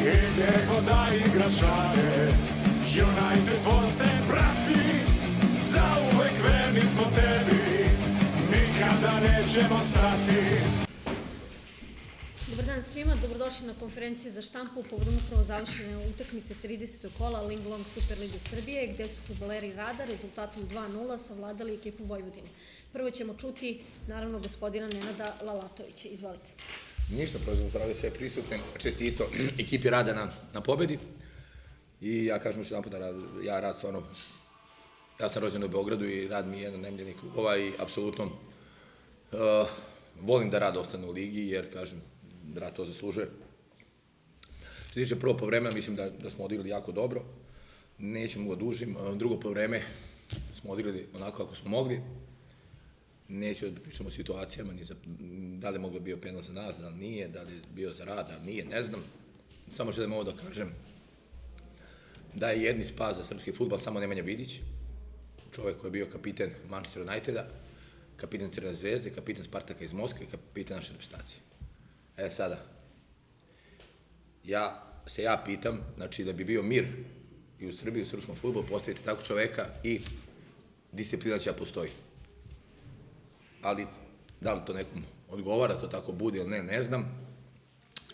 Idemo da igra šale United Force prati Za uvek verni smo tebi Nikada nećemo stati Dobar dan svima, dobrodošli na konferenciju za štampu povodom upravo završene utakmice 30. kola Linglong Super Ligi Srbije, gde su futboleri Rada rezultatom 2-0 savladali ekipu Vojvodine. Prvo ćemo čuti, naravno, gospodina Nenada Lalatovića. Izvolite. Ništa, prvo zdravlje sve prisutne, čestito ekipi rada na, na pobedi. I ja kažem još jedan put da rad, ja rad stvarno, ja sam rođen u Beogradu i rad mi je jedan nemljenih klubova i apsolutno uh, volim da rad ostane u ligi jer, kažem, da rad to zaslužuje. Što tiče prvo po vremena, mislim da, da smo odigrali jako dobro. Nećemo ga dužim. Drugo po vreme smo odigrali onako kako smo mogli. Neću da pričamo o situacijama, ni za, da li je moglo bio penal za nas, da li nije, da li je bio za rad, da nije, ne znam. Samo želim ovo da kažem da je jedni spas za srpski futbol samo Nemanja Vidić, čovek koji je bio kapiten Manchester Uniteda, kapiten Crvene zvezde, kapiten Spartaka iz Moskve i kapiten naše reprezentacije. E sada, ja se ja pitam, znači da bi bio mir i u Srbiji, u srpskom futbolu, postavite tako čoveka i disciplina će da postoji. Ali, da li to nekom odgovara, to tako bude ili ne, ne znam.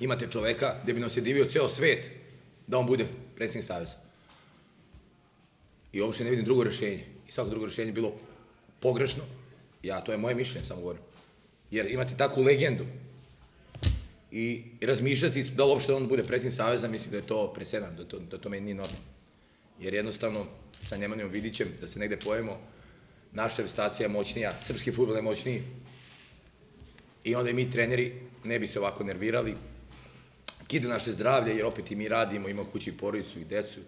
Imate čoveka gde bi nam se divio ceo svet da on bude predsjednik Saveza. I uopšte ne vidim drugo rešenje. I svako drugo rešenje je bilo pogrešno. Ja, to je moje mišljenje, samo govorim. Jer imate takvu legendu i razmišljati da li uopšte on bude predsjednik Saveza, mislim da je to presedan, da to, da to meni nije normalno. Jer jednostavno, sa Nemanjom Vidićem, da se negde pojemo, naša reprezentacija je moćnija, srpski futbol je moćniji, i onda i mi treneri ne bi se ovako nervirali, kide naše zdravlje, jer opet i mi radimo, imamo kući i porodicu i decu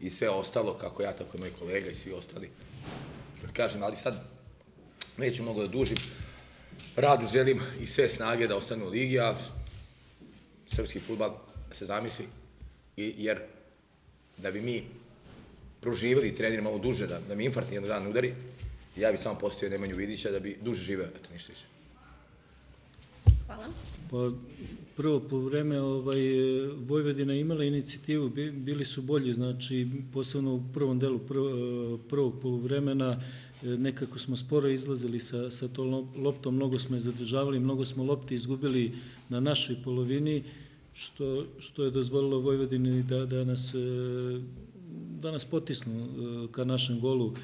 i sve ostalo, kako ja, tako i moji kolega i svi ostali. Da kažem, ali sad neću mnogo da dužim, radu želim i sve snage da ostane u ligi, a srpski futbal da se zamisli, jer da bi mi proživali treneri malo duže, da, da mi infarkt jedan dan udari, ja bih samo postavio Nemanju Vidića da bi duže živeo, eto, ništa više. Hvala. Pa, prvo po vreme ovaj, Vojvodina imala inicijativu, bili su bolji, znači posebno u prvom delu prv, prvog poluvremena nekako smo sporo izlazili sa, sa to loptom, mnogo smo je zadržavali, mnogo smo lopte izgubili na našoj polovini, što, što je dozvolilo Vojvodini da, da, nas, da nas potisnu ka našem golu.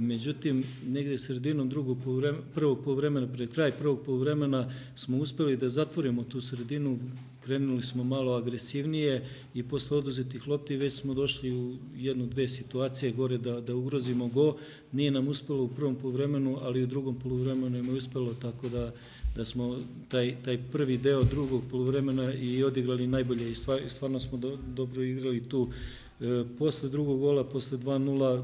Međutim, negde sredinom drugog poluvremena, prvog poluvremena, pred kraj prvog poluvremena smo uspeli da zatvorimo tu sredinu, krenuli smo malo agresivnije i posle oduzetih lopti već smo došli u jednu, dve situacije gore da, da ugrozimo go. Nije nam uspelo u prvom poluvremenu, ali u drugom poluvremenu je uspelo, tako da, da smo taj, taj prvi deo drugog poluvremena i odigrali najbolje i stvarno smo do, dobro igrali tu. E, posle drugog gola, posle 2-0,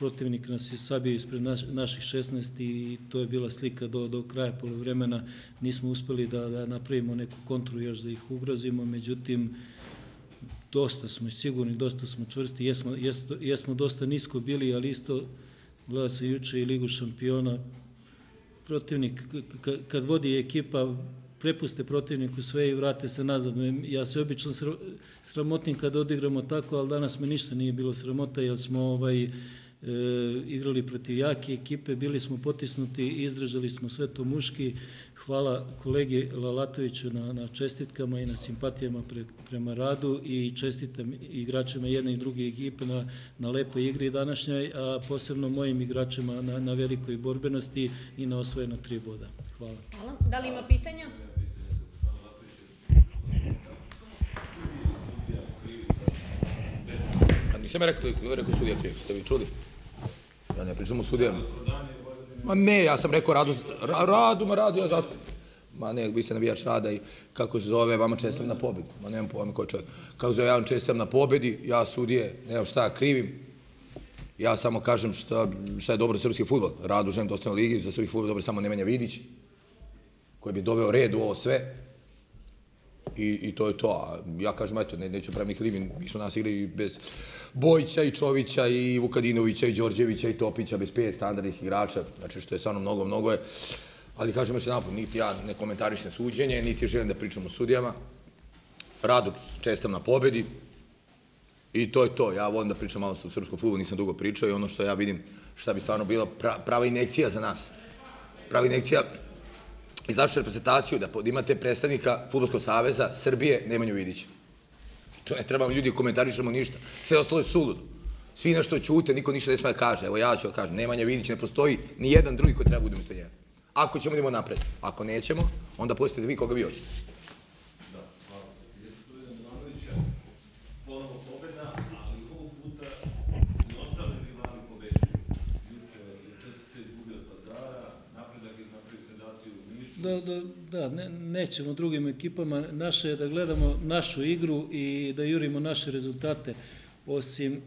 protivnik nas je sabio ispred naš, naših 16 i to je bila slika do, do kraja polovremena. Nismo uspeli da, da napravimo neku kontru još da ih ugrozimo, međutim, dosta smo sigurni, dosta smo čvrsti, jesmo, jesmo, jesmo dosta nisko bili, ali isto gleda se juče i Ligu šampiona, protivnik, kad vodi ekipa, prepuste protivniku sve i vrate se nazad. Ja se obično sramotim kad odigramo tako, ali danas me ništa nije bilo sramota, jer smo ovaj, e, igrali protiv jake ekipe, bili smo potisnuti, izdržali smo sve to muški. Hvala kolegi Lalatoviću na, na čestitkama i na simpatijama pre, prema radu i čestitam igračima jedne i druge ekipe na, na lepoj igri današnjoj, a posebno mojim igračima na, na velikoj borbenosti i na osvojeno tri boda. Hvala. Hvala. Da li ima pitanja? Pa nisam rekao, rekao sudija kriv, ste vi čuli? Ja ne pričam o sudijama. Ma ne, ja sam rekao radu, ra, radu, ma radu, ja zastupam. Ma ne, vi ste navijač rada i kako se zove, vama čestam na pobedi. Ma nemam pojma ko je čovjek. Kako se zove, ja vam čestam na pobedi, ja sudije, nemam šta, krivim. Ja samo kažem šta, šta je dobro srpski futbol. Radu želim da ostane u ligi, za srpski futbol dobro samo Nemanja Vidić, koji bi doveo red u ovo sve. I, i to je to. A ja kažem, eto, ne, neću praviti krivin, mi smo nas igrali bez Bojića i Čovića i Vukadinovića i Đorđevića i Topića, bez pet standardnih igrača, znači što je stvarno mnogo, mnogo je. Ali kažem još jedan niti ja ne komentarišem suđenje, niti želim da pričam o sudijama. Radu čestam na pobedi i to je to. Ja volim da pričam malo sa srpskom futbolu, nisam dugo pričao i ono što ja vidim šta bi stvarno bila prava inekcija za nas. Prava inekcija i zašto reprezentaciju, da imate predstavnika Futbolskog saveza Srbije, Nemanju Vidića. To ne trebamo ljudi komentarišemo ništa. Sve ostalo je suludo. Svi nešto ćute, niko ništa ne sme da kaže. Evo ja ću da kažem, Nemanja Vidić ne postoji ni jedan drugi ko treba da bude umesto njega. Ako ćemo idemo napred. Ako nećemo, onda pustite vi koga vi hoćete. Da, da, da ne, nećemo drugim ekipama. Naše je da gledamo našu igru i da jurimo naše rezultate. Osim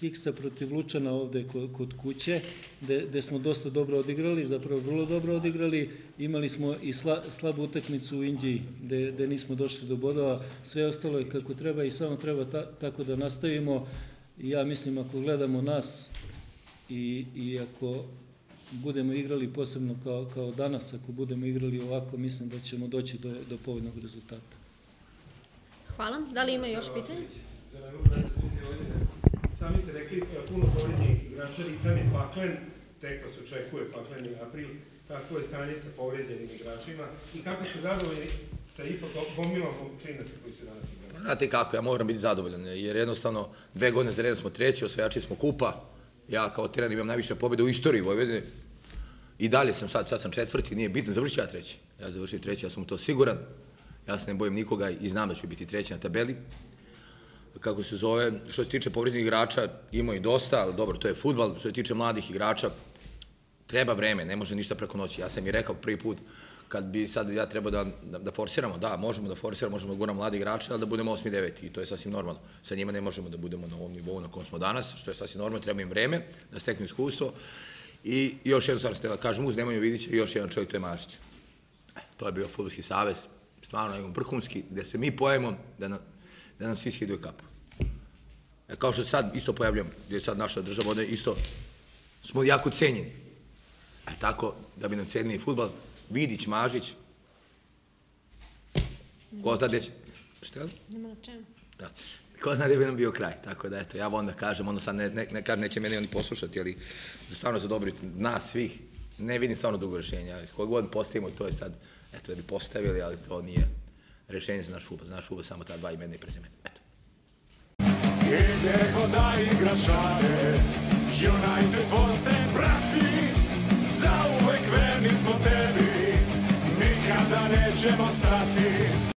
Kiksa protiv Lučana ovde kod, kuće, gde, smo dosta dobro odigrali, zapravo vrlo dobro odigrali. Imali smo i sla, slabu utakmicu u Indiji, gde nismo došli do bodova. Sve ostalo je kako treba i samo treba ta, tako da nastavimo. Ja mislim, ako gledamo nas i, i ako budemo igrali posebno kao, kao danas, ako budemo igrali ovako, mislim da ćemo doći do, do povoljnog rezultata. Hvala. Da li ima još pitanja? Sami ste rekli puno povređenih igrača, ritam je paklen, tek vas očekuje pakleni april. Kako je stanje sa povređenim igračima i kako ste zadovoljni sa ipak gomilom klinaca koji su danas igrali? Znate kako, ja moram biti zadovoljan, jer jednostavno dve godine za redom smo treći, osvajači smo kupa, ja kao trener imam najviše pobjede u istoriji Vojvodine. I dalje sam sad, sad sam četvrti, nije bitno, završit ja treći. Ja završim treći, ja sam u to siguran. Ja se ne bojim nikoga i znam da ću biti treći na tabeli. Kako se zove, što se tiče povrednih igrača, ima i dosta, ali dobro, to je futbal. Što se tiče mladih igrača, treba vreme, ne može ništa preko noći. Ja sam i rekao prvi put, kad bi sad ja trebao da, da, da forsiramo, da, možemo da forsiramo, možemo da guramo mladi igrače, ali da budemo 8. 9. i to je sasvim normalno. Sa njima ne možemo da budemo na ovom nivou na kom smo danas, što je sasvim normalno, treba im vreme da steknu iskustvo. I još jednu stvar ste da kažem, uz Nemanju Vidića i još jedan čovjek, to je Mašić. E, to je bio Futbolski savez, stvarno je vrhunski, gde se mi pojemo da nam, da nam svi skidaju kapu. E, kao što sad isto pojavljam, gdje je sad naša država, ovde isto smo jako cenjeni. E tako, da bi nam cenili futbol, Vidić, Mažić, ko zna gde će... Šta? Nema na čemu. Da. Ko zna gde bi nam bio kraj. Tako da, eto, ja volim da kažem, ono sad ne, ne, ne kažem, neće mene oni poslušati, ali stvarno za dobrobit nas svih, ne vidim stvarno drugo rešenje. Koje god postavimo, to je sad, eto, da bi postavili, ali to nije rešenje za naš futbol. Za naš futbol samo ta dva imena i prezimena. Eto. Idemo da igrašare, United Force nećemo stati.